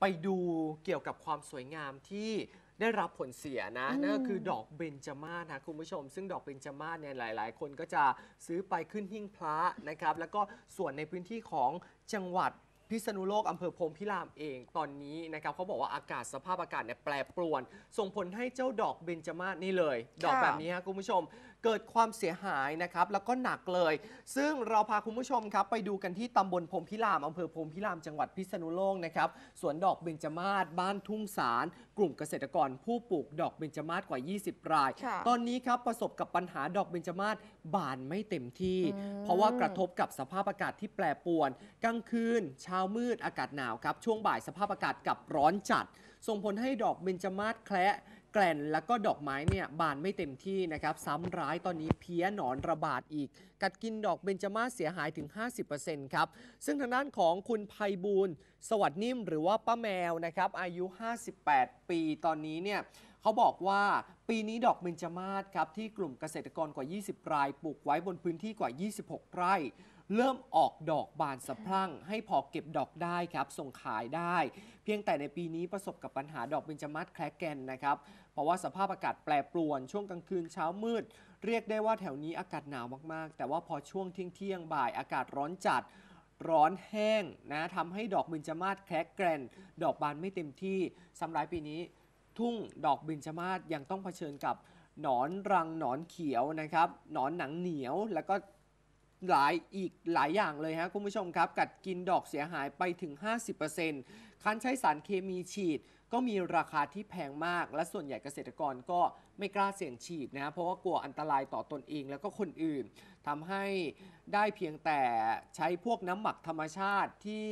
ไปดูเกี่ยวกับความสวยงามที่ได้รับผลเสียนะอืมนั่นก็คือดอกเบญจมาศนะคุณผู้ชม ซึ่งดอกเบญจมาศเนี่ยหลาย ๆ คนก็จะซื้อไปขึ้นหิ้งพระนะครับ แล้วก็ส่วนในพื้นที่ของจังหวัดพิษณุโลกอำเภอพรหมพิรามเองตอนนี้นะครับเขาบอกว่าอากาศสภาพอากาศเนี่ยแปรปรวน ส่งผลให้เจ้าดอกเบญจมาศนี่เลย ดอกค่ะแบบนี้ฮะคุณผู้ชม เกิดความเสียหายนะครับ แล้วก็หนักเลย ซึ่งเราพาคุณผู้ชมครับ ไปดูกันที่ตำบลพรหมพิรามอำเภอพรหมพิรามจังหวัดพิษณุโลกนะครับสวนดอกเบญจมาศบ้านทุ่งสาร กลุ่มเกษตรกรผู้ปลูกดอกเบญจมาศกว่า 20 รายค่ะตอนนี้ครับประสบกับปัญหาดอกเบญจมาศบานไม่เต็มที่อืมเพราะว่ากระทบกับสภาพอากาศที่แปรปรวน กลางคืนเช้ามืดอากาศหนาวครับช่วงบ่ายสภาพอากาศกลับร้อนจัด ส่งผลให้ดอกเบญจมาศแคละ แกลนแล้วก็ดอกไม้เนี่ยบานไม่เต็มที่นะครับ ซ้ำร้ายตอนนี้เพี้ยหนอนระบาดอีก กัดกินดอกเบญจมาศเสียหายถึง 50%ครับ ซึ่งทางด้านของคุณภัยบูลสวัสดิ์นิ่มหรือว่าป้าแมวนะครับอายุ 58ปีตอนนี้เนี่ยเขาบอกว่าปีนี้ดอกเบญจมาศครับที่กลุ่มเกษตรกรกว่า 20 รายปลูกไว้บนพื้นที่กว่า 26 ไร่ เริ่มออกดอกบานสะพรั่ง ให้พอเก็บดอกได้ครับส่งขายได้ เพียงแต่ในปีนี้ประสบกับปัญหาดอกเบญจมาศแคลแกนนะครับเพราะว่าสภาพอากาศแปรปรวนช่วงกลางคืนเช้ามืด เรียกได้ว่าแถวนี้อากาศหนาวมากๆ แต่ว่าพอช่วงเที่ยงเที่ยงๆบ่ายอากาศร้อนจัด ร้อนแห้งนะทำให้ดอกบินจมาศแคลแกรนดอกบานไม่เต็มที่สำหรับปีนี้ ทุ่งดอกบินจมาศยังต้องเผชิญกับหนอนรังหนอนเขียวนะครับหนอนหนังเหนียวแล้วก็ หลายอีกหลายอย่างเลยฮะคุณผู้ชมครับ กัดกินดอกเสียหายไปถึง 50%คันใช้สารเคมีฉีดก็มีราคาที่แพงมาก และส่วนใหญ่เกษตรกรก็ไม่กล้าเสี่ยงฉีดนะเพราะว่ากลัวอันตรายต่อตนเองแล้วก็คนอื่นทำให้ได้เพียงแต่ใช้พวกน้ำหมักธรรมชาติที่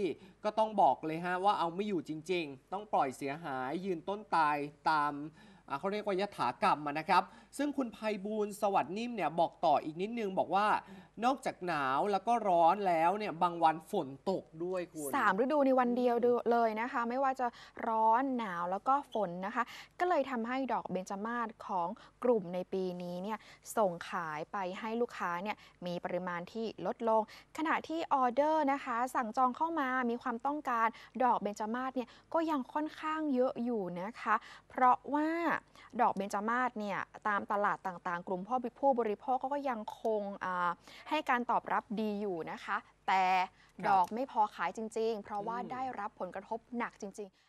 ก็ต้องบอกเลยฮะว่าเอาไม่อยู่จริง ๆ ต้องปล่อยเสียหายยืนต้นตายตามเขาเรียกว่ายถากรรมนะครับ ซึ่งคุณภัยบูลสวัสดิ์นิ่มเนี่ยบอกต่ออีกนิดนึงบอกว่านอกจากหนาวแล้วก็ร้อนแล้วเนี่ยบางวันฝนตกด้วยคุณสามฤดูในวันเดียวเลยนะคะ ไม่ว่าจะร้อนหนาวแล้วก็ฝนนะคะ ก็เลยทำให้ดอกเบญจมาศของกลุ่มในปีนี้เนี่ยส่งขายไปให้ลูกค้าเนี่ยมีปริมาณที่ลดลง ขณะที่ออเดอร์นะคะ สั่งจองเข้ามามีความต้องการดอกเบญจมาศเนี่ยก็ยังค่อนข้างเยอะอยู่นะคะ เพราะว่าดอกเบญจมาศเนี่ยตามตลาดต่างๆ กลุ่มพ่อผู้บริโภคก็ยังคงให้การตอบรับดีอยู่นะคะ แต่ครับดอกไม่พอขายจริง ๆ เพราะว่าอืมได้รับผลกระทบหนักจริง ๆ